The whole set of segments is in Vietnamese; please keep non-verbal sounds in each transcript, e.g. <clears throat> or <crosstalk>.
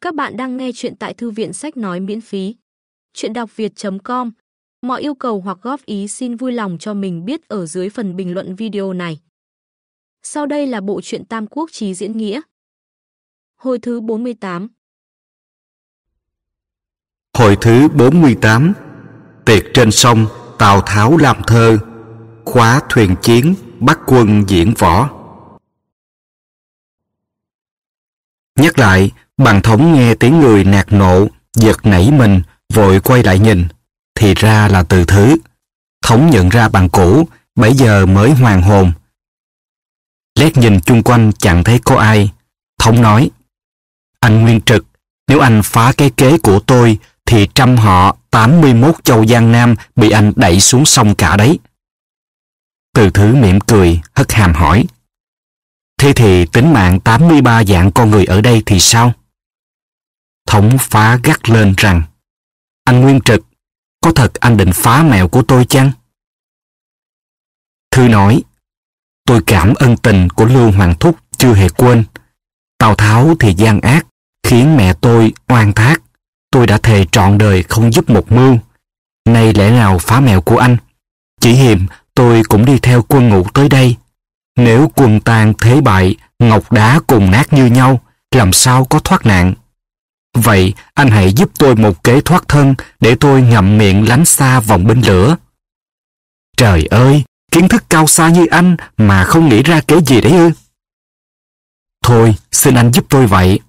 Các bạn đang nghe chuyện tại thư viện sách nói miễn phí. Chuyện đọc việt.com Mọi yêu cầu hoặc góp ý xin vui lòng cho mình biết ở dưới phần bình luận video này. Sau đây là bộ truyện Tam Quốc Chí Diễn Nghĩa. Hồi thứ 48 Hồi thứ 48 Tiệc trên sông Tào Tháo làm thơ Khóa thuyền chiến, Bắt quân diễn võ Nhắc lại Bằng thống nghe tiếng người nạt nộ, Giật nảy mình, Vội quay lại nhìn. Thì ra là từ thứ. Thống nhận ra bằng cũ, Bấy giờ mới hoàn hồn. Lét nhìn chung quanh chẳng thấy có ai. Thống nói, Anh Nguyên Trực, Nếu anh phá cái kế của tôi, Thì trăm họ 81 châu Giang Nam Bị anh đẩy xuống sông cả đấy. Từ thứ mỉm cười, Hất hàm hỏi, Thế thì tính mạng 83 dạng con người ở đây thì sao? Thống phá gắt lên rằng Anh Nguyên Trực, có thật anh định phá mẹo của tôi chăng? Thư nói Tôi cảm ân tình của Lưu Hoàng Thúc chưa hề quên. Tào Tháo thì gian ác, khiến mẹ tôi oan thác. Tôi đã thề trọn đời không giúp một mưu. Nay lẽ nào phá mẹo của anh? Chỉ hiềm tôi cũng đi theo quân ngũ tới đây. Nếu quân tan thế bại, ngọc đá cùng nát như nhau, làm sao có thoát nạn? Vậy anh hãy giúp tôi một kế thoát thân để tôi ngậm miệng lánh xa vòng binh lửa. Trời ơi, kiến thức cao xa như anh mà không nghĩ ra kế gì đấy ư? Thôi, xin anh giúp tôi vậy.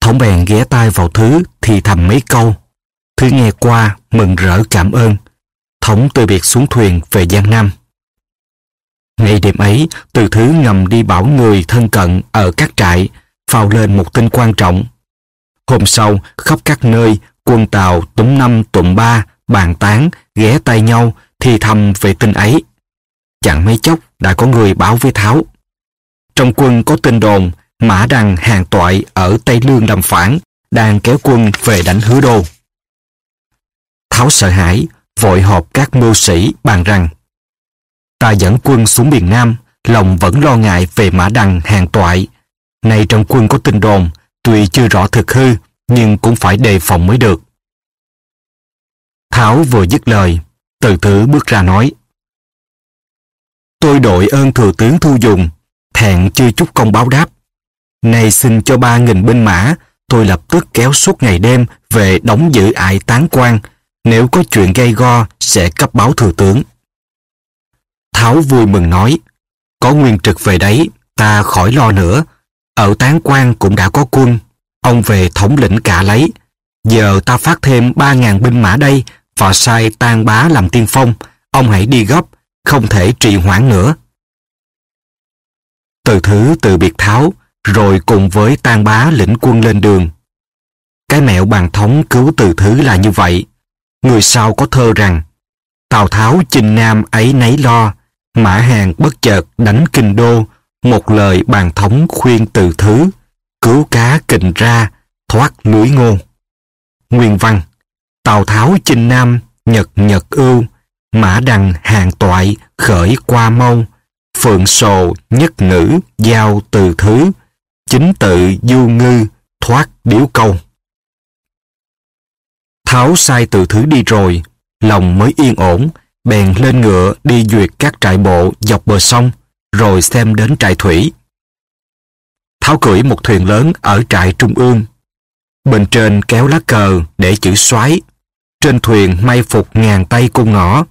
Thống bèn ghé tai vào Thứ thì thầm mấy câu. Thứ nghe qua, mừng rỡ cảm ơn. Thống từ biệt xuống thuyền về Giang Nam. Ngay đêm ấy, từ Thứ ngầm đi bảo người thân cận ở các trại, phao lên một tin quan trọng. Hôm sau, khắp các nơi, quân Tàu túm năm tụm ba, bàn tán, ghé tay nhau, thì thầm về tin ấy. Chẳng mấy chốc đã có người báo với Tháo. Trong quân có tin đồn Mã Đằng hàng toại ở Tây Lương đàm phản, đang kéo quân về đánh hứa đô. Tháo sợ hãi, vội họp các mưu sĩ bàn rằng Ta dẫn quân xuống miền Nam, lòng vẫn lo ngại về Mã Đằng hàng toại. Nay trong quân có tin đồn, tuy chưa rõ thực hư, nhưng cũng phải đề phòng mới được. Tháo vừa dứt lời, từ thứ bước ra nói. Tôi đội ơn thừa tướng Thu Dùng, thẹn chưa chút công báo đáp. Nay xin cho ba nghìn binh mã, tôi lập tức kéo suốt ngày đêm về đóng giữ ải tán quan. Nếu có chuyện gây go, sẽ cấp báo thừa tướng. Tháo vui mừng nói, có nguyên trực về đấy, ta khỏi lo nữa. Ở tán quan cũng đã có quân, ông về thống lĩnh cả lấy. Giờ ta phát thêm ba ngàn binh mã đây và sai tan bá làm tiên phong. Ông hãy đi gấp, không thể trì hoãn nữa. Từ thứ từ biệt tháo, rồi cùng với tan bá lĩnh quân lên đường. Cái mẹo bàn thống cứu từ thứ là như vậy. Người sau có thơ rằng, Tào Tháo chinh nam ấy nấy lo, Mã Hàng bất chợt đánh kinh đô, một lời bàn thống khuyên từ thứ, cứu cá kình ra, thoát lưới ngôn Nguyên văn Tào Tháo chinh nam, nhật nhật ưu, Mã Đằng hàng toại, khởi qua mâu, Phượng sồ nhất ngữ, giao từ thứ, chính tự du ngư, thoát điếu câu. Tháo sai từ thứ đi rồi, lòng mới yên ổn, bèn lên ngựa đi duyệt các trại bộ dọc bờ sông, rồi xem đến trại thủy. Tháo cưỡi một thuyền lớn ở trại trung ương. Bên trên kéo lá cờ để chữ xoáy, trên thuyền may phục ngàn tay cung ngõ.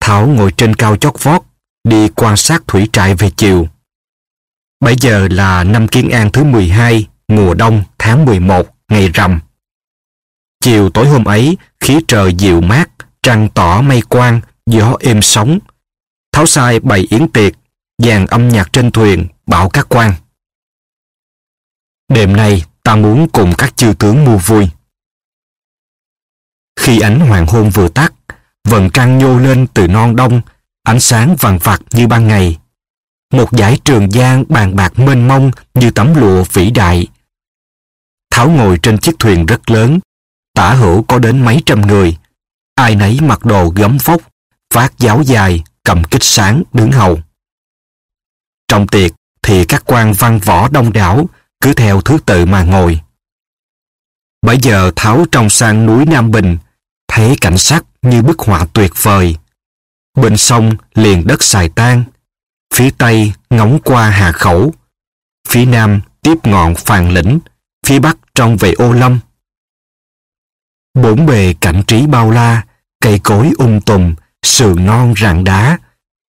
Thảo ngồi trên cao chót vót, đi quan sát thủy trại về chiều. Bây giờ là năm Kiến An thứ 12, mùa đông tháng 11, ngày rằm. Chiều tối hôm ấy, khí trời dịu mát, trăng tỏ mây quang, gió êm sóng. Tháo sai bày yến tiệc, dàn âm nhạc trên thuyền, bảo các quan. Đêm nay, ta muốn cùng các chư tướng mua vui. Khi ánh hoàng hôn vừa tắt, vầng trăng nhô lên từ non đông, ánh sáng vàng vặt như ban ngày. Một dải trường giang bàn bạc mênh mông như tấm lụa vĩ đại. Tháo ngồi trên chiếc thuyền rất lớn, tả hữu có đến mấy trăm người. Ai nấy mặc đồ gấm vóc, phát giáo dài, cầm kích sáng đứng hầu. Trong tiệc thì các quan văn võ đông đảo cứ theo thứ tự mà ngồi, Bây giờ Tháo trong sang núi Nam Bình, thấy cảnh sắc như bức họa tuyệt vời. Bên sông liền đất xài tan, phía tây ngóng qua Hà Khẩu, phía nam tiếp ngọn Phàn Lĩnh, phía bắc trong về Ô Lâm. Bốn bề cảnh trí bao la, cây cối um tùm, sườn non rạng đá,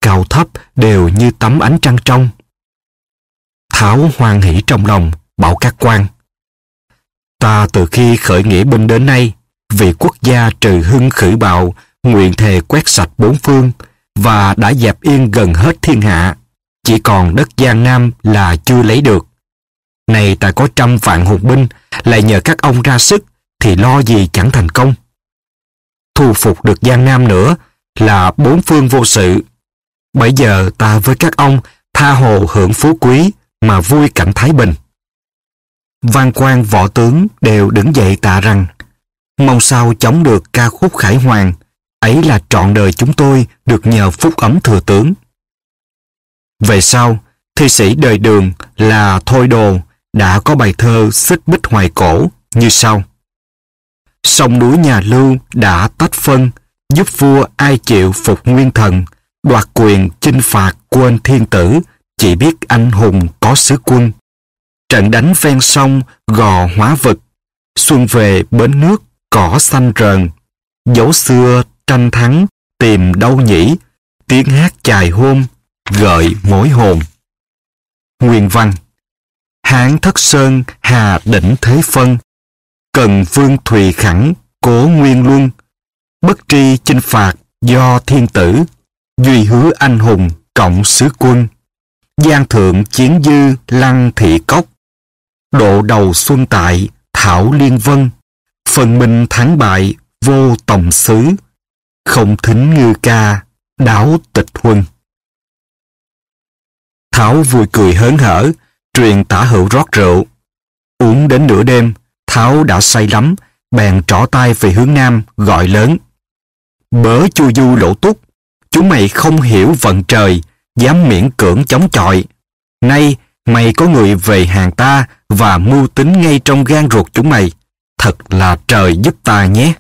cao thấp đều như tấm ánh trăng trong. Tháo hoan hỷ trong lòng, bảo các quan. Ta từ khi khởi nghĩa binh đến nay, vì quốc gia trừ hưng khử bạo, nguyện thề quét sạch bốn phương và đã dẹp yên gần hết thiên hạ. Chỉ còn đất Giang Nam là chưa lấy được. Này ta có trăm vạn hùng binh, lại nhờ các ông ra sức, thì lo gì chẳng thành công. Thu phục được Giang Nam nữa là bốn phương vô sự. Bây giờ ta với các ông tha hồ hưởng phú quý mà vui cảnh Thái Bình. Văn quan võ tướng đều đứng dậy tạ rằng mong sao chống được ca khúc khải hoàng ấy là trọn đời chúng tôi được nhờ phúc ấm thừa tướng. Về sau, thi sĩ đời đường là Thôi Đồ đã có bài thơ xích bích hoài cổ như sau. Sông núi nhà Lưu đã tách phân, giúp vua ai chịu phục nguyên thần, đoạt quyền chinh phạt quên thiên tử, chỉ biết anh hùng có sứ quân. Trận đánh ven sông gò hóa vực, xuân về bến nước cỏ xanh rờn, dấu xưa tranh thắng tìm đâu nhỉ, tiếng hát chài hôm gợi mối hồn. Nguyên văn Hán thất sơn hà đỉnh thế phân, cần vương thùy khẳng cố nguyên luân, bất tri chinh phạt do thiên tử, duy hứa anh hùng cộng sứ quân. Giang thượng chiến dư lăng thị cốc, độ đầu xuân tại thảo liên vân, phần mình thắng bại vô tổng sứ không thính ngư ca đáo tịch huân. Thảo vui cười hớn hở, truyền tả hữu rót rượu. Uống đến nửa đêm, Thảo đã say lắm, bèn trỏ tay về hướng nam, gọi lớn. Bớ chu du lỗ túc, chúng mày không hiểu vận trời, dám miễn cưỡng chống chọi. Nay, mày có người về hàng ta và mưu tính ngay trong gan ruột chúng mày. Thật là trời giúp ta nhé.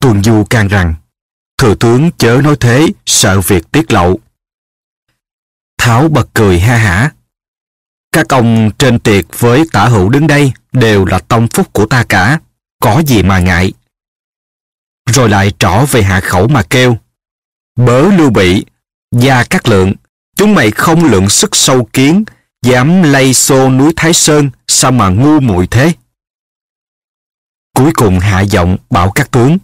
Tuần Du can rằng, thừa tướng chớ nói thế, sợ việc tiết lộ. Tháo bật cười ha hả. Các ông trên tiệc với tả hữu đứng đây đều là tông phúc của ta cả, có gì mà ngại. Rồi lại trỏ về hạ khẩu mà kêu. Bớ lưu bị, gia các lượng, chúng mày không lượng sức sâu kiến, dám lay xô núi Thái Sơn, sao mà ngu muội thế? Cuối cùng hạ giọng bảo các tướng.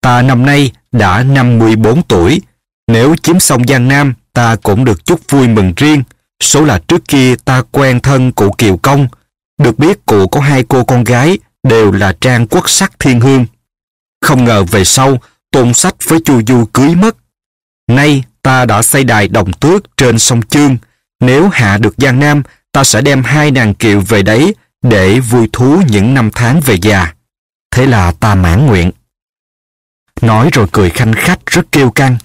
Ta năm nay đã 54 tuổi, nếu chiếm xong Giang Nam ta cũng được chút vui mừng riêng. Số là trước kia ta quen thân cụ Kiều Công, được biết cụ có hai cô con gái, đều là trang quốc sắc thiên hương. Không ngờ về sau, tôn sách với chu du cưới mất. Nay ta đã xây đài đồng tước trên sông Chương. Nếu hạ được Giang Nam, ta sẽ đem hai nàng kiệu về đấy để vui thú những năm tháng về già. Thế là ta mãn nguyện. Nói rồi cười khanh khách rất kêu căng.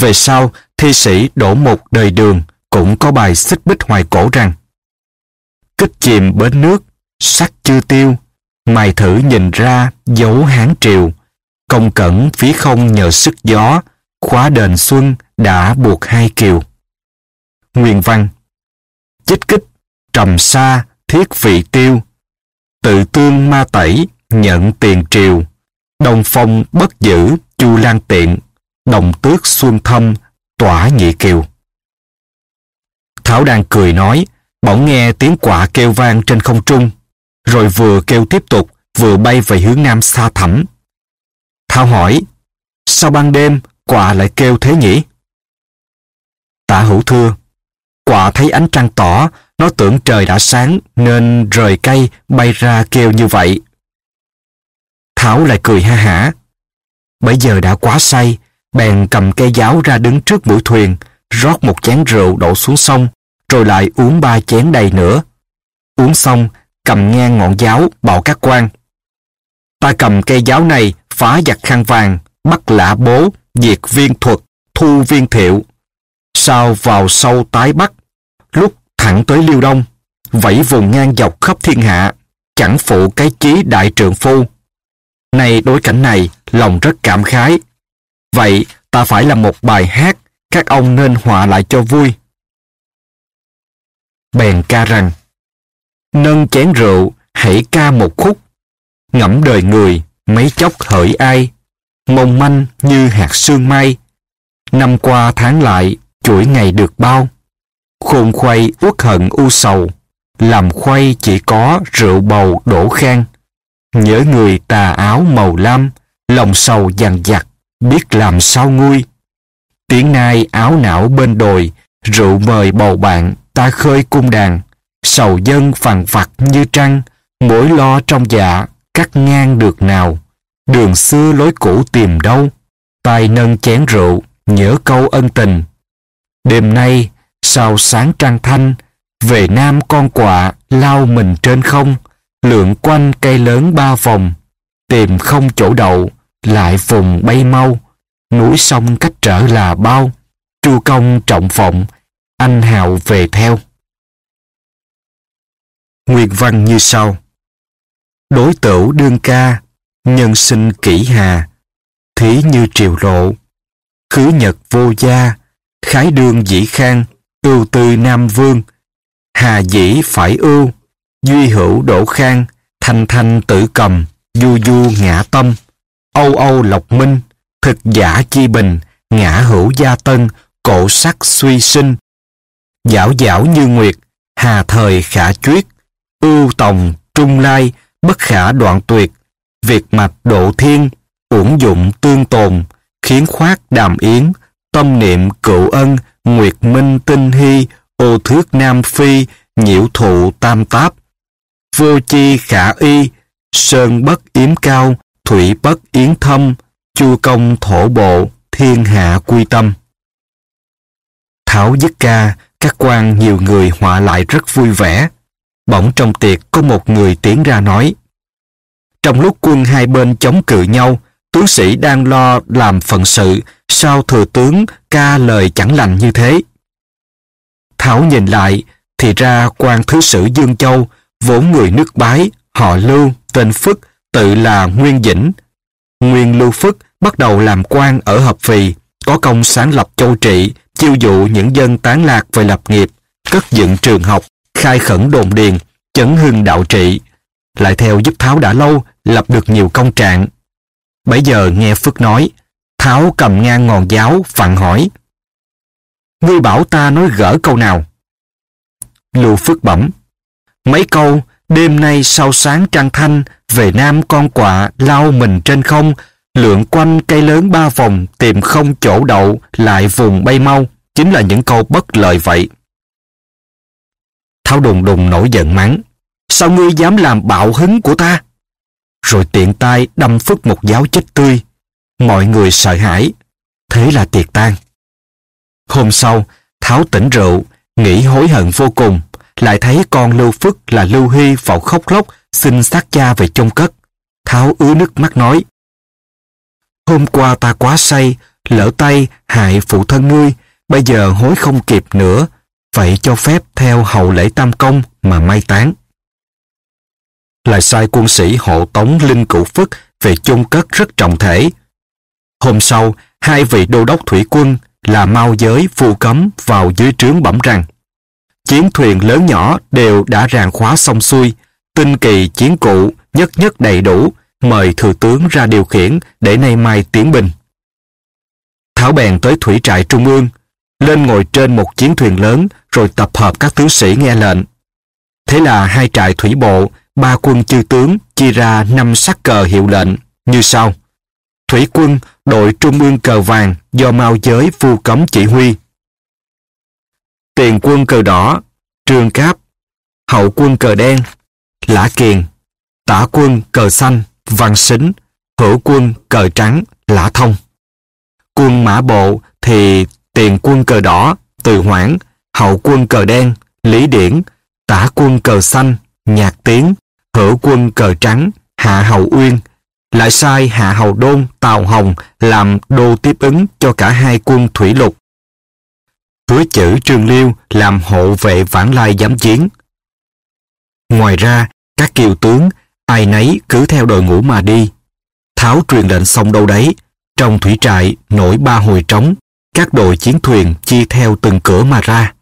Về sau, thi sĩ đổ một đời đường cũng có bài xích bích hoài cổ rằng Kích chìm bến nước, sắc chưa tiêu, mày thử nhìn ra dấu hán triều, công cẩn phía không nhờ sức gió, khóa đền xuân đã buộc hai kiều. Nguyên văn Chích kích, trầm xa, thiết vị tiêu, tự tương ma tẩy, nhận tiền triều, đồng phong bất giữ, chu lan tiện, đồng tước xuân thâm, tỏa nhị kiều. Thảo đang cười nói, bỗng nghe tiếng quạ kêu vang trên không trung, rồi vừa kêu tiếp tục, vừa bay về hướng nam xa thẳm. Thảo hỏi, sao ban đêm quạ lại kêu thế nhỉ? Tạ hữu thưa, quạ thấy ánh trăng tỏ, nó tưởng trời đã sáng nên rời cây bay ra kêu như vậy. Thảo lại cười ha hả. Bây giờ đã quá say, bèn cầm cây giáo ra đứng trước mũi thuyền, rót một chén rượu đổ xuống sông, rồi lại uống ba chén đầy nữa. Uống xong, cầm ngang ngọn giáo bảo các quan. Ta cầm cây giáo này phá giặc khăn vàng, bắt lã bố, diệt viên thuật, thu viên thiệu. Sao vào sâu tái bắc, lúc thẳng tới Liêu Đông, vẫy vùng ngang dọc khắp thiên hạ, chẳng phụ cái chí đại trượng phu. Nay đối cảnh này, lòng rất cảm khái. Vậy ta phải làm một bài hát, các ông nên họa lại cho vui. Bèn ca rằng, nâng chén rượu, hãy ca một khúc, ngẫm đời người, mấy chốc hỡi ai, mong manh như hạt sương mai. Năm qua tháng lại, chuỗi ngày được bao. Khôn khuây uất hận u sầu, làm khuây chỉ có rượu bầu đổ khang. Nhớ người tà áo màu lam, lòng sầu dằn dặt, biết làm sao nguôi. Tiếng nai áo não bên đồi, rượu mời bầu bạn, ta khơi cung đàn. Sầu dân phàn vặt như trăng, mỗi lo trong dạ, cắt ngang được nào. Đường xưa lối cũ tìm đâu, tay nâng chén rượu, nhớ câu ân tình. Đêm nay, sao sáng trăng thanh, về nam con quạ lao mình trên không, lượn quanh cây lớn ba vòng, tìm không chỗ đậu, lại vùng bay mau, núi sông cách trở là bao, tru công trọng vọng, anh hào về theo. Nguyệt văn như sau Đối tửu đương ca, nhân sinh kỷ hà, thí như triều lộ, khứ nhật vô gia, khái đương dĩ khang, ưu tư nam vương, hà dĩ phải ưu, duy hữu đổ khang, thanh thanh tử cầm, du du ngã tâm, âu âu lộc minh, thực giả chi bình, ngã hữu gia tân, cổ sắc suy sinh. Giảo giảo như nguyệt, hà thời khả chuyết, ưu tòng, trung lai, bất khả đoạn tuyệt, việc mạch độ thiên, uổng dụng tương tồn, khiến khoát đàm yến, tâm niệm cựu ân, nguyệt minh tinh hy, ô thước nam phi, nhiễu thụ tam táp. Vô chi khả y, sơn bất yếm cao, thủy bất yến thâm, chu công thổ bộ, thiên hạ quy tâm. Thảo dứt ca, các quan nhiều người họa lại rất vui vẻ. Bỗng trong tiệc có một người tiến ra nói. Trong lúc quân hai bên chống cự nhau, tướng sĩ đang lo làm phận sự, sao thừa tướng ca lời chẳng lành như thế? Thảo nhìn lại, thì ra quan thứ sử Dương Châu, vốn người nước bái, họ Lưu, tên Phức, tự là Nguyên Dĩnh. Nguyên Lưu Phức bắt đầu làm quan ở Hợp Phì, có công sáng lập châu trị, chiêu dụ những dân tán lạc về lập nghiệp, cất dựng trường học, khai khẩn đồn điền, chấn hưng đạo trị. Lại theo giúp Tháo đã lâu, lập được nhiều công trạng. Bây giờ nghe Phước nói, Tháo cầm ngang ngòn giáo, phặn hỏi. Ngươi bảo ta nói gỡ câu nào? Lưu Phước bẩm. Mấy câu, đêm nay sau sáng trăng thanh, về nam con quạ lao mình trên không, lượn quanh cây lớn ba vòng tìm không chỗ đậu lại vùng bay mau, chính là những câu bất lợi vậy. Tháo đùng đùng nổi giận mắng. Sao ngươi dám làm bạo hứng của ta? Rồi tiện tay đâm phức một giáo chết tươi. Mọi người sợ hãi. Thế là tiệc tan. Hôm sau, Tháo tỉnh rượu, nghĩ hối hận vô cùng. Lại thấy con Lưu Phức là Lưu Hy vào khóc lóc xin xác cha về chôn cất. Tháo ứa nước mắt nói. Hôm qua ta quá say, lỡ tay hại phụ thân ngươi, bây giờ hối không kịp nữa, phải cho phép theo hậu lễ tam công mà mai táng. Lại sai quân sĩ hộ tống Linh Cửu Phất về chôn cất rất trọng thể. Hôm sau, hai vị đô đốc thủy quân là Mao Giới phù cấm vào dưới trướng bẩm rằng chiến thuyền lớn nhỏ đều đã ràng khóa xong xuôi, tinh kỳ chiến cụ nhất nhất đầy đủ, mời thừa tướng ra điều khiển để nay mai tiến binh. Thảo bèn tới thủy trại trung ương, lên ngồi trên một chiến thuyền lớn rồi tập hợp các tướng sĩ nghe lệnh. Thế là hai trại thủy bộ, ba quân chư tướng chia ra năm sắc cờ hiệu lệnh như sau. Thủy quân, đội trung ương cờ vàng do Mao Giới vu cấm chỉ huy. Tiền quân cờ đỏ, Trương Cáp, hậu quân cờ đen, Lã Kiền, tả quân cờ xanh, Văn Xính, hữu quân cờ trắng, Lã Thông. Quân mã bộ thì tiền quân cờ đỏ, Từ Hoảng, hậu quân cờ đen, Lý Điển, tả quân cờ xanh, Nhạc Tiến, hữu quân cờ trắng, Hạ Hầu Uyên, lại sai Hạ Hầu Đôn, Tào Hồng làm đô tiếp ứng cho cả hai quân thủy lục. Hứa chữ Trương Liêu làm hộ vệ vãn lai giám chiến. Ngoài ra, Các kiều tướng, ai nấy cứ theo đội ngũ mà đi. Tháo truyền lệnh xong đâu đấy, trong thủy trại nổi ba hồi trống, các đội chiến thuyền chia theo từng cửa mà ra.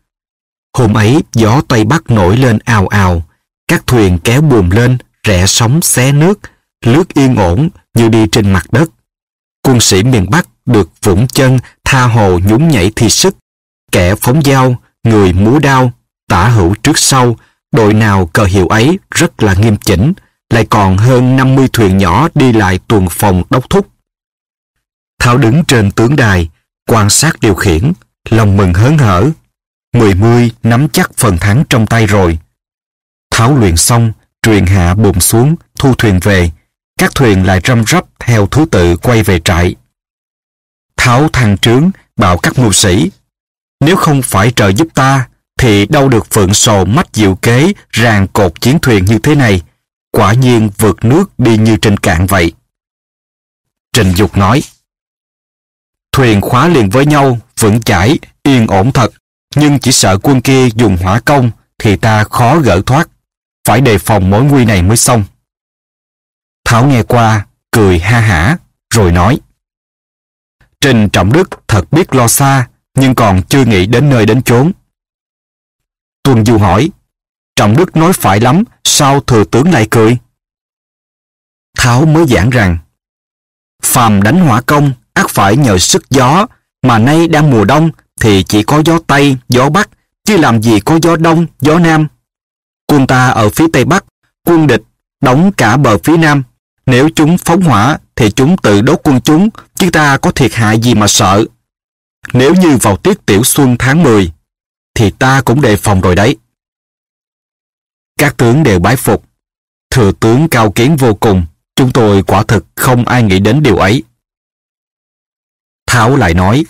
Hôm ấy gió Tây Bắc nổi lên ào ào, các thuyền kéo buồm lên, rẽ sóng xé nước, lướt yên ổn như đi trên mặt đất. Quân sĩ miền Bắc được vũng chân, tha hồ nhún nhảy thi sức. Kẻ phóng dao, người múa đao, tả hữu trước sau, đội nào cờ hiệu ấy rất là nghiêm chỉnh, lại còn hơn 50 thuyền nhỏ đi lại tuần phòng đốc thúc. Thảo đứng trên tướng đài, quan sát điều khiển, lòng mừng hớn hở. Mười mươi nắm chắc phần thắng trong tay rồi. tháo luyện xong, truyền hạ bùm xuống, thu thuyền về. Các thuyền lại răm rắp theo thứ tự quay về trại. Tháo thằng trướng, bảo các mưu sĩ. Nếu không phải trợ giúp ta, thì đâu được phượng sồ mắt diệu kế ràng cột chiến thuyền như thế này. Quả nhiên vượt nước đi như trên cạn vậy. Trình Dục nói, Thuyền khóa liền với nhau, vững chãi, yên ổn thật, nhưng chỉ sợ quân kia dùng hỏa công thì ta khó gỡ thoát. Phải đề phòng mối nguy này mới xong. Thảo nghe qua, cười ha hả, rồi nói. Trình Trọng Đức thật biết lo xa, nhưng còn chưa nghĩ đến nơi đến chốn. Tuần Du hỏi, Trọng Đức nói phải lắm, sao thừa tướng lại cười? Thảo mới giảng rằng, phàm đánh hỏa công, ác phải nhờ sức gió, mà nay đang mùa đông thì chỉ có gió Tây, gió Bắc, chứ làm gì có gió Đông, gió Nam. Quân ta ở phía Tây Bắc, quân địch đóng cả bờ phía Nam. Nếu chúng phóng hỏa thì chúng tự đốt quân chúng, chứ ta có thiệt hại gì mà sợ. Nếu như vào tiết tiểu xuân tháng 10, thì ta cũng đề phòng rồi đấy. Các tướng đều bái phục. Thừa tướng cao kiến vô cùng, chúng tôi quả thực không ai nghĩ đến điều ấy tháo lại nói,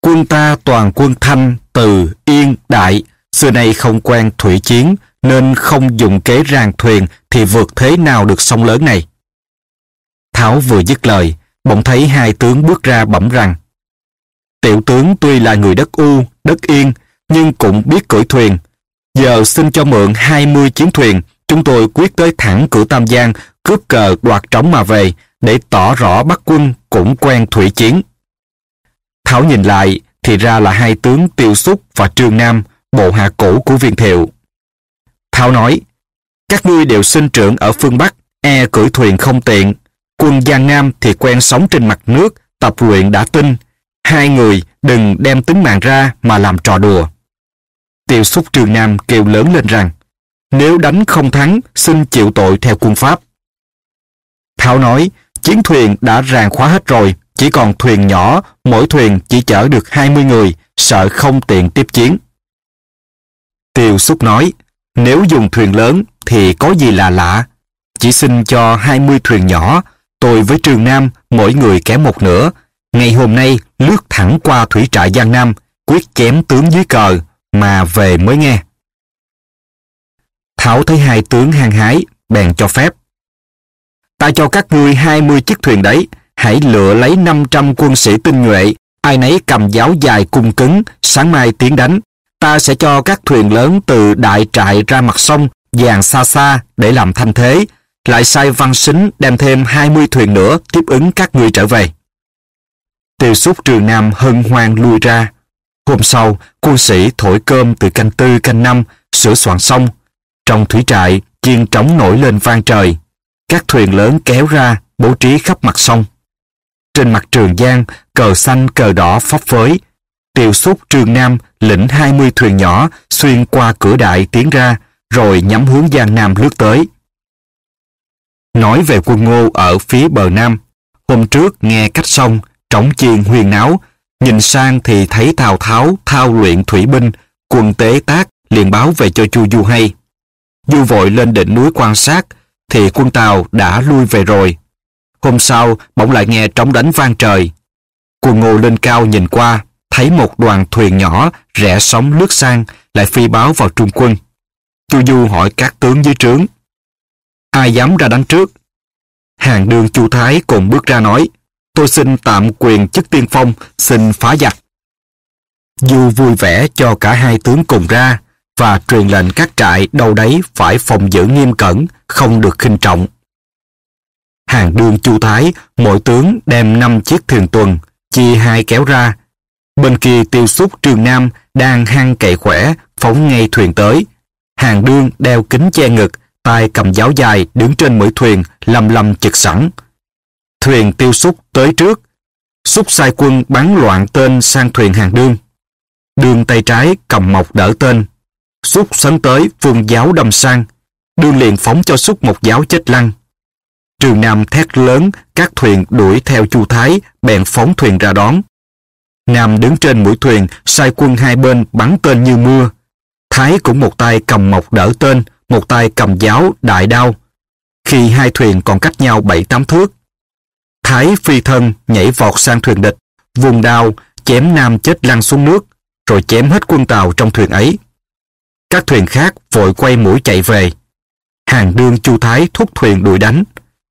quân ta toàn quân thanh, từ, yên, đại, xưa nay không quen thủy chiến, nên không dùng kế ràng thuyền thì vượt thế nào được sông lớn này. tháo vừa dứt lời, bỗng thấy hai tướng bước ra bẩm rằng Tiểu tướng tuy là người đất U, đất yên, nhưng cũng biết cưỡi thuyền. Giờ xin cho mượn 20 chiến thuyền, chúng tôi quyết tới thẳng cửa Tam Giang, cướp cờ đoạt trống mà về, để tỏ rõ Bắc quân cũng quen thủy chiến. Thảo nhìn lại, thì ra là hai tướng Tiêu Xúc và Trương Nam, bộ hạ cũ của viên thiệu. Thảo nói, các ngươi đều sinh trưởng ở phương Bắc, e cưỡi thuyền không tiện. Quân Giang Nam thì quen sống trên mặt nước, tập luyện đã tinh. Hai người đừng đem tính mạng ra mà làm trò đùa. Tiêu Xúc Trương Nam kêu lớn lên rằng, nếu đánh không thắng, xin chịu tội theo quân Pháp. Thảo nói, chiến thuyền đã ràng khóa hết rồi, chỉ còn thuyền nhỏ, mỗi thuyền chỉ chở được 20 người, sợ không tiện tiếp chiến. Tiêu Xúc nói, nếu dùng thuyền lớn thì có gì là lạ. Chỉ xin cho 20 thuyền nhỏ, tôi với Trường Nam mỗi người kém một nửa. Ngày hôm nay lướt thẳng qua thủy trại Giang Nam, quyết chém tướng dưới cờ, mà về mới nghe. Thảo thấy hai tướng hăng hái, bèn cho phép. Ta cho các ngươi 20 chiếc thuyền đấy, hãy lựa lấy 500 quân sĩ tinh nhuệ, ai nấy cầm giáo dài cung cứng, sáng mai tiến đánh. Ta sẽ cho các thuyền lớn từ đại trại ra mặt sông, dàn xa xa để làm thanh thế, lại sai văn xính đem thêm 20 thuyền nữa tiếp ứng các ngươi trở về. Tiêu xúc trường Nam hân hoan lui ra. Hôm sau, quân sĩ thổi cơm từ canh tư canh năm, sửa soạn xong. Trong thủy trại, chiên trống nổi lên vang trời. Các thuyền lớn kéo ra, bố trí khắp mặt sông. Trên mặt trường Giang, cờ xanh cờ đỏ phấp phới. tiểu xúc trường Nam lĩnh 20 thuyền nhỏ xuyên qua cửa đại tiến ra, rồi nhắm hướng Giang Nam lướt tới. Nói về quân ngô ở phía bờ Nam, hôm trước nghe cách sông, trống chiên huyền náo, nhìn sang thì thấy Tào Tháo thao luyện thủy binh, quân tế tác liền báo về cho Chu Du hay. Du vội lên đỉnh núi quan sát, thì quân Tàu đã lui về rồi. Hôm sau, bỗng lại nghe trống đánh vang trời. Cuồng ngô lên cao nhìn qua, thấy một đoàn thuyền nhỏ rẽ sóng lướt sang, lại phi báo vào trung quân. Chu Du hỏi các tướng dưới trướng. Ai dám ra đánh trước? Hàng đường Chu Thái cùng bước ra nói, tôi xin tạm quyền chức tiên phong, xin phá giặc. Du vui vẻ cho cả hai tướng cùng ra, và truyền lệnh các trại đâu đấy phải phòng giữ nghiêm cẩn, không được khinh trọng. Hàng đương Chu Thái, mỗi tướng đem năm chiếc thuyền tuần, chia hai kéo ra. Bên kia tiêu xúc Trường Nam đang hăng cậy khỏe, phóng ngay thuyền tới. Hàng đương đeo kính che ngực, tay cầm giáo dài đứng trên mũi thuyền, lầm lầm chực sẵn. Thuyền tiêu xúc tới trước, xúc sai quân bắn loạn tên sang thuyền hàng đương. Đương tay trái cầm mộc đỡ tên, xúc sấn tới phương giáo đâm sang, đương liền phóng cho xúc một giáo chết lăn. Trường Nam thét lớn, các thuyền đuổi theo Chu Thái, bèn phóng thuyền ra đón. Nam đứng trên mũi thuyền, sai quân hai bên bắn tên như mưa. Thái cũng một tay cầm mộc đỡ tên, một tay cầm giáo đại đao. Khi hai thuyền còn cách nhau bảy tám thước, Thái phi thân nhảy vọt sang thuyền địch, vùng đao, chém Nam chết lăn xuống nước, rồi chém hết quân tàu trong thuyền ấy. Các thuyền khác vội quay mũi chạy về. Hàng đương Chu Thái thúc thuyền đuổi đánh.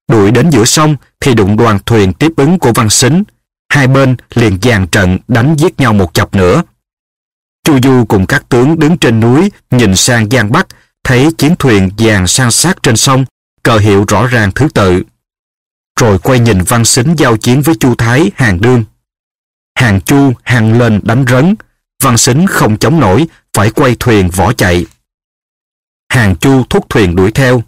Đuổi đến giữa sông thì đụng đoàn thuyền tiếp ứng của Văn Xính. Hai bên liền dàn trận đánh giết nhau một chập nữa. Chu Du cùng các tướng đứng trên núi nhìn sang Giang Bắc thấy chiến thuyền dàn sang sát trên sông cờ hiệu rõ ràng thứ tự. Rồi quay nhìn Văn Xính giao chiến với Chu Thái, Hàng Đương. Hàng Chu hàng lên đánh rấn, Văn Xính không chống nổi, phải quay thuyền vỏ chạy. Hàng Chu thúc thuyền đuổi theo.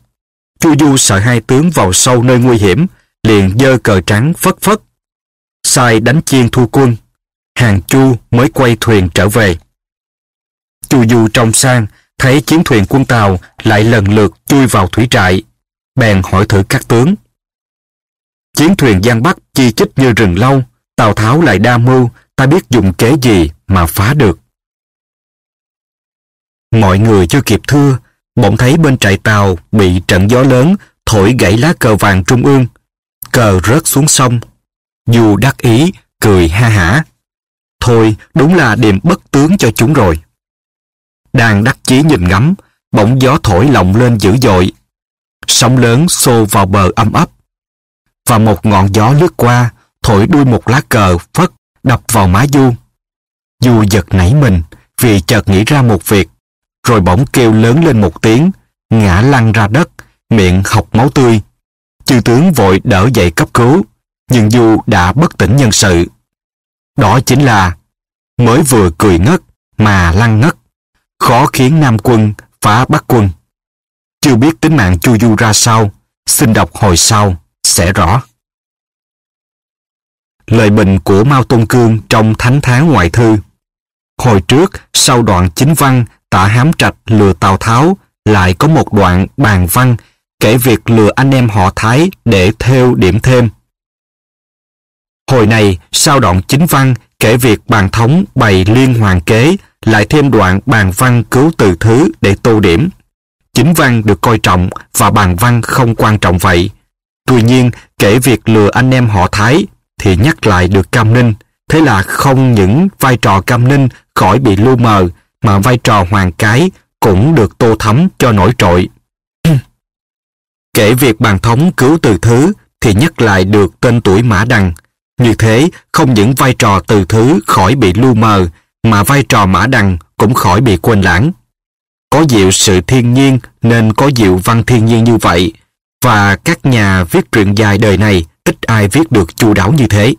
Chu Du sợ hai tướng vào sâu nơi nguy hiểm, liền dơ cờ trắng phất phất. Sai đánh chiên thu quân. Hàng Chu mới quay thuyền trở về. Chu Du trong sang, thấy chiến thuyền quân Tàu lại lần lượt chui vào thủy trại. Bèn hỏi thử các tướng. Chiến thuyền Giang Bắc chi chích như rừng lâu, Tào Tháo lại đa mưu, ta biết dùng kế gì mà phá được. Mọi người chưa kịp thưa, bỗng thấy bên trại tàu bị trận gió lớn thổi gãy lá cờ vàng trung ương. Cờ rớt xuống sông. Dù đắc ý, cười ha hả. Thôi, đúng là điểm bất tướng cho chúng rồi. Đang đắc chí nhìn ngắm, bỗng gió thổi lộng lên dữ dội. Sóng lớn xô vào bờ âm ấp. Và một ngọn gió lướt qua, thổi đuôi một lá cờ phất đập vào má Du. Du giật nảy mình vì chợt nghĩ ra một việc, rồi bỗng kêu lớn lên một tiếng, ngã lăn ra đất, miệng học máu tươi. Chư tướng vội đỡ dậy cấp cứu, nhưng Du đã bất tỉnh nhân sự. Đó chính là mới vừa cười ngất mà lăn ngất, khó khiến Nam quân phá Bắc quân. Chưa biết tính mạng Chu Du ra sao, xin đọc hồi sau sẽ rõ. Lời bình của Mao Tôn Cương trong Thánh Tháng Ngoại Thư Hồi trước, sau đoạn chính văn tả hám trạch lừa Tào Tháo, lại có một đoạn bàn văn kể việc lừa anh em họ Thái để theo điểm thêm. Hồi này, sau đoạn chính văn kể việc bàn thống bày liên hoàng kế, lại thêm đoạn bàn văn cứu từ thứ để tô điểm. Chính văn được coi trọng và bàn văn không quan trọng vậy. Tuy nhiên, kể việc lừa anh em họ Thái thì nhắc lại được Cam Ninh. Thế là không những vai trò Cam Ninh khỏi bị lu mờ, mà vai trò hoàng cái cũng được tô thắm cho nổi trội. <clears throat> Kể việc bàn thống cứu từ thứ thì nhắc lại được tên tuổi Mã Đằng. Như thế, không những vai trò từ thứ khỏi bị lu mờ, mà vai trò Mã Đằng cũng khỏi bị quên lãng. Có diệu sự thiên nhiên nên có diệu văn thiên nhiên như vậy, và các nhà viết truyện dài đời này ít ai viết được chu đáo như thế.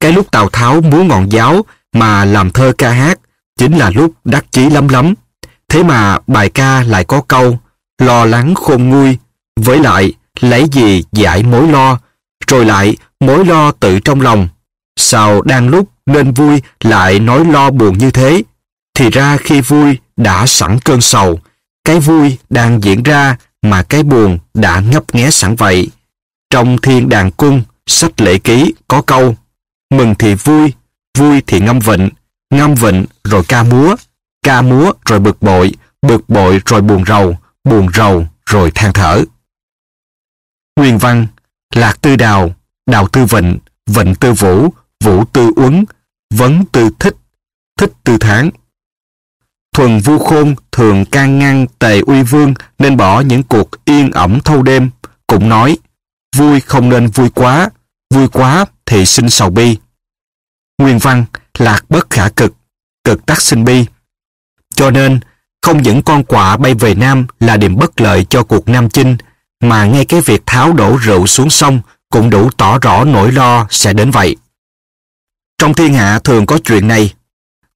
Cái lúc Tào Tháo múa ngọn giáo mà làm thơ ca hát chính là lúc đắc chí lắm lắm. Thế mà bài ca lại có câu lo lắng khôn nguôi, với lại lấy gì giải mối lo, rồi lại mối lo tự trong lòng. Sao đang lúc nên vui lại nói lo buồn như thế? Thì ra khi vui đã sẵn cơn sầu, cái vui đang diễn ra mà cái buồn đã ngấp nghé sẵn vậy. Trong thiên đàn cung, sách lễ ký có câu Mừng thì vui, vui thì ngâm vịnh, ngâm vịnh rồi ca múa, ca múa rồi bực bội, bực bội rồi buồn rầu, buồn rầu rồi than thở. Nguyên văn Lạc tư đào, đào tư vịnh, vịnh tư vũ, vũ tư uấn, vấn tư thích, thích tư tháng. Thuần vu khôn thường can ngăn tề uy vương nên bỏ những cuộc yên ẩm thâu đêm, cũng nói vui không nên vui quá, vui quá thì sinh sầu bi. Nguyên văn, lạc bất khả cực, cực tắc sinh bi. Cho nên, không những con quạ bay về Nam là điểm bất lợi cho cuộc Nam Chinh, mà ngay cái việc tháo đổ rượu xuống sông cũng đủ tỏ rõ nỗi lo sẽ đến vậy. Trong thiên hạ thường có chuyện này.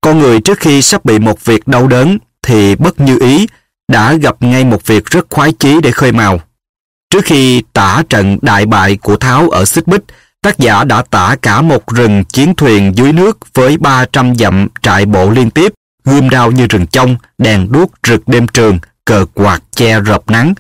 Con người trước khi sắp bị một việc đau đớn thì bất như ý đã gặp ngay một việc rất khoái chí để khơi mào. Trước khi tả trận đại bại của Tháo ở Xích Bích, tác giả đã tả cả một rừng chiến thuyền dưới nước với 300 dặm trại bộ liên tiếp, gươm đao như rừng trong, đèn đuốc rực đêm trường, cờ quạt che rợp nắng.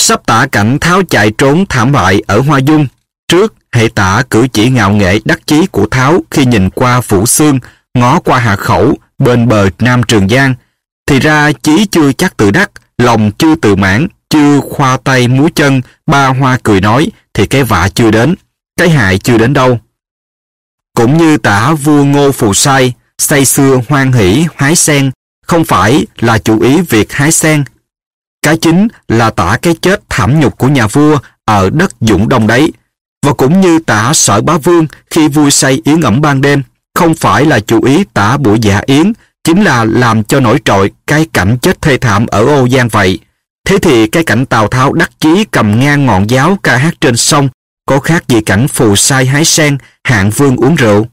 Sắp tả cảnh Tháo chạy trốn thảm bại ở Hoa Dung. Trước, hệ tả cử chỉ ngạo nghệ đắc chí của Tháo khi nhìn qua Phủ Xương, ngó qua hạ khẩu, bên bờ Nam Trường Giang. Thì ra chí chưa chắc tự đắc, lòng chưa tự mãn, chưa khoa tay múa chân, ba hoa cười nói, thì cái vạ chưa đến, cái hại chưa đến đâu. Cũng như tả vua Ngô Phù Sai, say xưa hoan hỷ hái sen, không phải là chủ ý việc hái sen. Cái chính là tả cái chết thảm nhục của nhà vua ở đất Dũng Đông đấy. Và cũng như tả sở bá vương khi vui say yến ẩm ban đêm, không phải là chủ ý tả buổi dạ yến, chính là làm cho nổi trội cái cảnh chết thê thảm ở Âu Giang vậy. Thế thì cái cảnh Tào Tháo đắc chí cầm ngang ngọn giáo ca hát trên sông có khác gì cảnh phù sai hái sen, hạng vương uống rượu.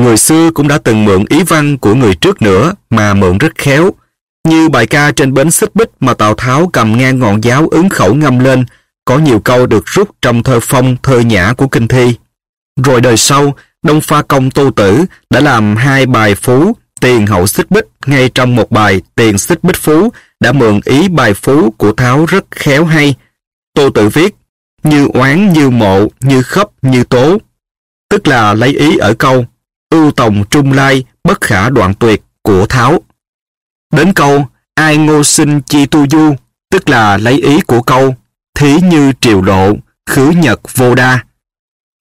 Người xưa cũng đã từng mượn ý văn của người trước nữa mà mượn rất khéo. Như bài ca trên bến xích bích mà Tào Tháo cầm ngang ngọn giáo ứng khẩu ngâm lên, có nhiều câu được rút trong thơ phong, thơ nhã của kinh thi. Rồi đời sau, Đông Pha Công Tô Tử đã làm hai bài phú tiền hậu xích bích ngay trong một bài tiền xích bích phú đã mượn ý bài phú của Tháo rất khéo hay. Tô Tử viết, như oán như mộ, như khấp, như tố. Tức là lấy ý ở câu, ưu tòng trung lai, bất khả đoạn tuyệt của Tháo. Đến câu, ai ngô sinh chi tu du, tức là lấy ý của câu, thí như triều độ, khứ nhật vô đa.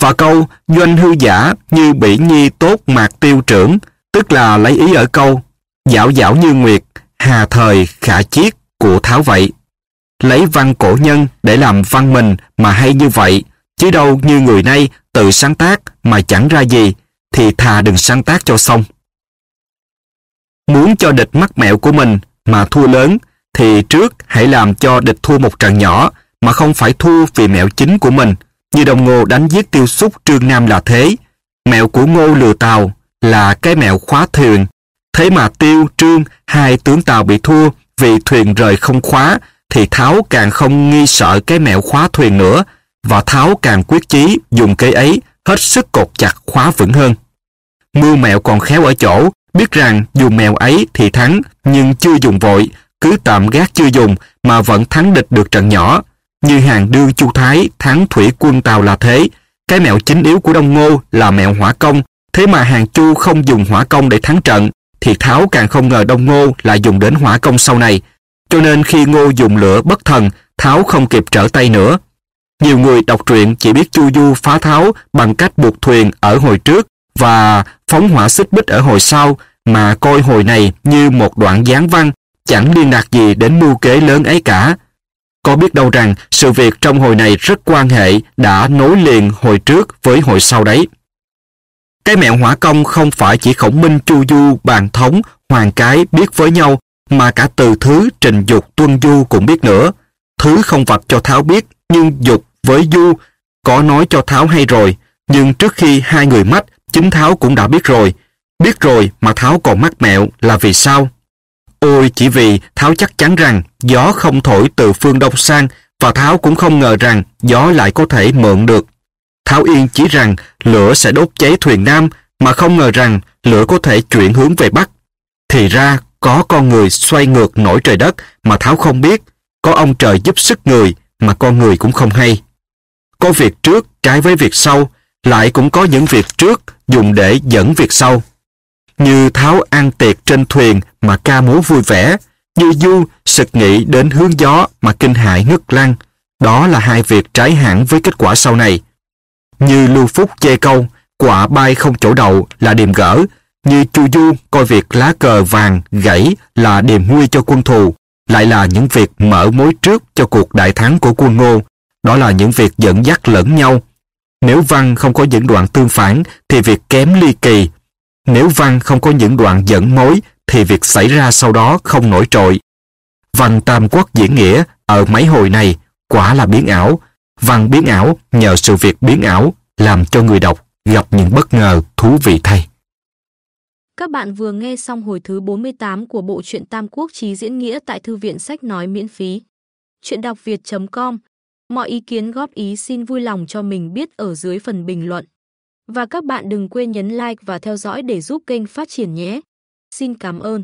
Và câu, doanh hư giả như bỉ nhi tốt mạc tiêu trưởng, tức là lấy ý ở câu, dạo dạo như nguyệt, hà thời khả chiết của Tháo vậy. Lấy văn cổ nhân để làm văn mình mà hay như vậy, chứ đâu như người nay tự sáng tác mà chẳng ra gì, thì thà đừng sáng tác cho xong. Muốn cho địch mắc mẹo của mình mà thua lớn, thì trước hãy làm cho địch thua một trận nhỏ mà không phải thua vì mẹo chính của mình. Như đồng ngô đánh giết tiêu xúc Trương Nam là thế. Mẹo của ngô lừa tàu là cái mẹo khóa thuyền. Thế mà tiêu, trương, hai tướng tàu bị thua vì thuyền rời không khóa thì Tháo càng không nghi sợ cái mẹo khóa thuyền nữa và Tháo càng quyết chí dùng cây ấy hết sức cột chặt khóa vững hơn. Mưu mẹo còn khéo ở chỗ, biết rằng dùng mèo ấy thì thắng, nhưng chưa dùng vội, cứ tạm gác chưa dùng mà vẫn thắng địch được trận nhỏ. Như hàng đương Chu Thái thắng thủy quân Tàu là thế. Cái mẹo chính yếu của Đông Ngô là mẹo hỏa công, thế mà hàng Chu không dùng hỏa công để thắng trận, thì Tháo càng không ngờ Đông Ngô lại dùng đến hỏa công sau này. Cho nên khi Ngô dùng lửa bất thần, Tháo không kịp trở tay nữa. Nhiều người đọc truyện chỉ biết Chu Du phá Tháo bằng cách buộc thuyền ở hồi trước và phóng hỏa xích bích ở hồi sau mà coi hồi này như một đoạn gián văn chẳng liên lạc gì đến mưu kế lớn ấy cả. Có biết đâu rằng sự việc trong hồi này rất quan hệ đã nối liền hồi trước với hồi sau đấy. Cái mẹo hỏa công không phải chỉ khổng minh chu du, bàn thống, hoàng cái biết với nhau mà cả từ thứ trình dục tuân du cũng biết nữa. Thứ không vạch cho Tháo biết, nhưng dục với du có nói cho Tháo hay rồi nhưng trước khi hai người mách chính Tháo cũng đã biết rồi. Biết rồi mà Tháo còn mắc mẹo là vì sao? Ôi, chỉ vì Tháo chắc chắn rằng gió không thổi từ phương đông sang, và Tháo cũng không ngờ rằng gió lại có thể mượn được. Tháo yên chỉ rằng lửa sẽ đốt cháy thuyền Nam, mà không ngờ rằng lửa có thể chuyển hướng về Bắc. Thì ra có con người xoay ngược nổi trời đất mà Tháo không biết, có ông trời giúp sức người mà con người cũng không hay. Có việc trước trái với việc sau, lại cũng có những việc trước dùng để dẫn việc sau. Như Tháo ăn tiệc trên thuyền mà ca múa vui vẻ, như Du sực nghĩ đến hướng gió mà kinh hại ngất lăng. Đó là hai việc trái hẳn với kết quả sau này. Như Lưu Phúc chê câu, quả bay không chỗ đậu là điềm gỡ, như Chu Du coi việc lá cờ vàng gãy là điềm nguy cho quân thù, lại là những việc mở mối trước cho cuộc đại thắng của quân Ngô. Đó là những việc dẫn dắt lẫn nhau. Nếu văn không có những đoạn tương phản thì việc kém ly kỳ. Nếu văn không có những đoạn dẫn mối thì việc xảy ra sau đó không nổi trội. Văn Tam Quốc diễn nghĩa ở mấy hồi này quả là biến ảo. Văn biến ảo nhờ sự việc biến ảo làm cho người đọc gặp những bất ngờ thú vị thay. Các bạn vừa nghe xong hồi thứ 48 của bộ truyện Tam Quốc Chí diễn nghĩa tại Thư viện Sách Nói miễn phí. Chuyện đọc việt.com Mọi ý kiến, góp ý xin vui lòng cho mình biết ở dưới phần bình luận. Và các bạn đừng quên nhấn like và theo dõi để giúp kênh phát triển nhé. Xin cảm ơn.